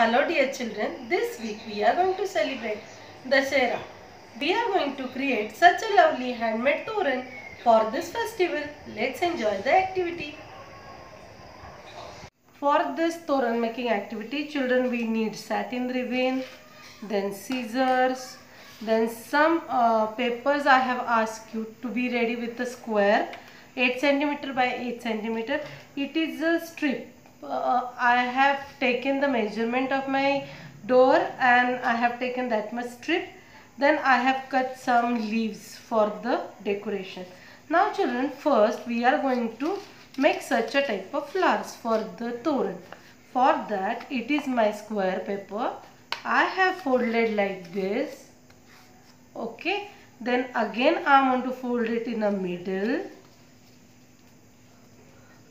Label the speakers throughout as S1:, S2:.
S1: Hello dear children, this week we are going to celebrate Dussehra. We are going to create such a lovely handmade toran for this festival. Let's enjoy the activity. For this toran making activity, children we need satin ribbon, then scissors, then some uh, papers I have asked you to be ready with a square 8 centimeter by 8 centimeter. It is a strip. Uh, I have taken the measurement of my door and I have taken that much strip. Then I have cut some leaves for the decoration. Now children, first we are going to make such a type of flowers for the toran. For that, it is my square paper. I have folded like this okay then again I want to fold it in a middle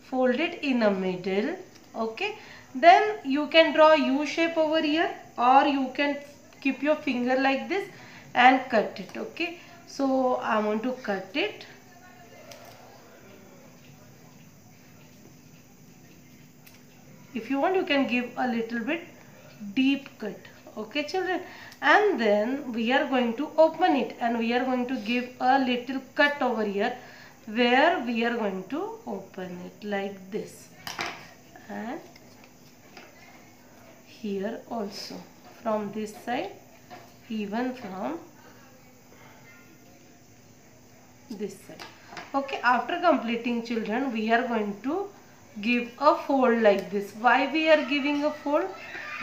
S1: fold it in a middle okay? Then you can draw U shape over here or you can keep your finger like this and cut it okay? So I want to cut it. If you want you can give a little bit deep cut okay children? And then we are going to open it and we are going to give a little cut over here where we are going to open it like this and here also. From this side even from this side. Okay after completing children we are going to give a fold like this. Why we are giving a fold?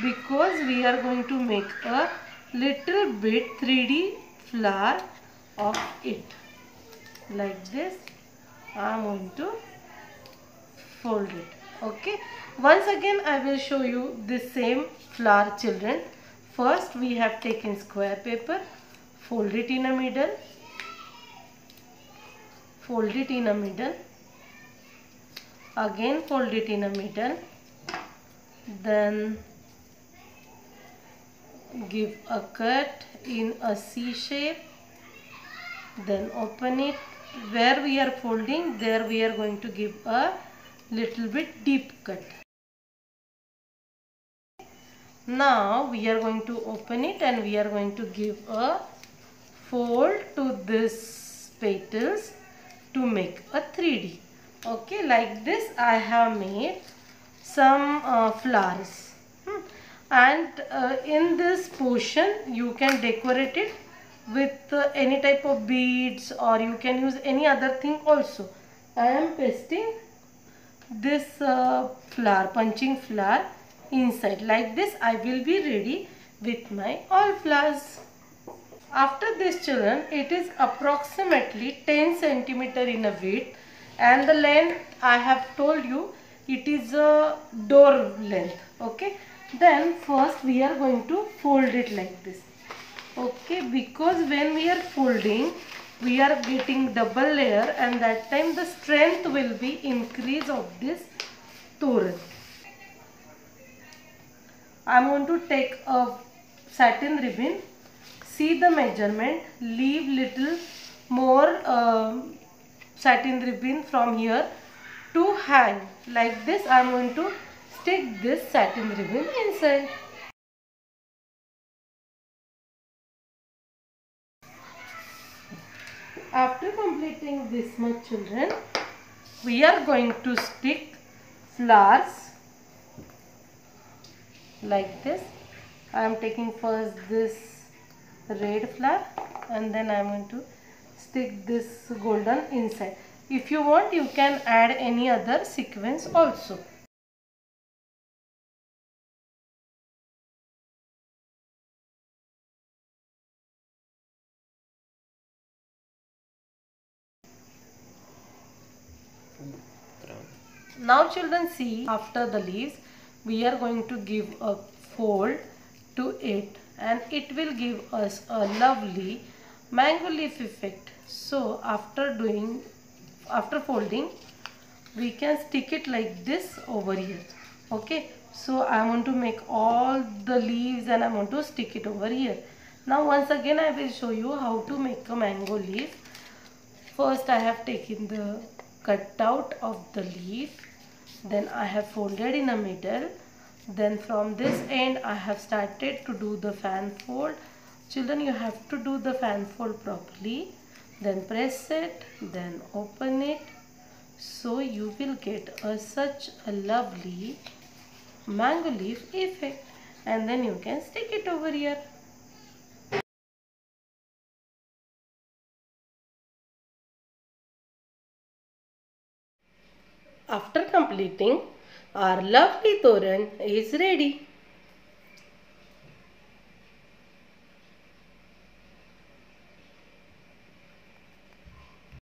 S1: Because we are going to make a little bit 3D flower of it. Like this I am going to fold it okay. Once again I will show you the same flower children. First we have taken square paper fold it in a middle fold it in a middle again fold it in a middle then give a cut in a C shape then open it. Where we are folding there we are going to give a little bit deep cut. Now we are going to open it and we are going to give a fold to this petals to make a 3D okay like this I have made some uh, flowers. Hmm. and uh, in this portion you can decorate it with uh, any type of beads or you can use any other thing also. I am pasting this uh, flower punching flower inside. Like this I will be ready with my all flowers. After this children it is approximately 10 centimeter in a width and the length I have told you it is a door length okay? Then first we are going to fold it like this okay? Because when we are folding we are getting double layer and that time the strength will be increase of this toran I am going to take a satin ribbon. See the measurement. Leave little more uh, satin ribbon from here to hang. Like this I am going to stick this satin ribbon inside after completing this much children we are going to stick flowers like this. I am taking first this red flower and then I am going to stick this golden inside. If you want you can add any other sequence also Now children see after the leaves we are going to give a fold to it and it will give us a lovely mango leaf effect. So after doing after folding we can stick it like this over here. Okay? So I want to make all the leaves and I want to stick it over here. Now once again I will show you how to make a mango leaf. First I have taken the cutout of the leaf. Then I have folded in the middle. Then from this end I have started to do the fan fold. Children you have to do the fan fold properly. Then press it then open it. So you will get a such a lovely mango leaf effect. And then you can stick it over here after completing our lovely toran is ready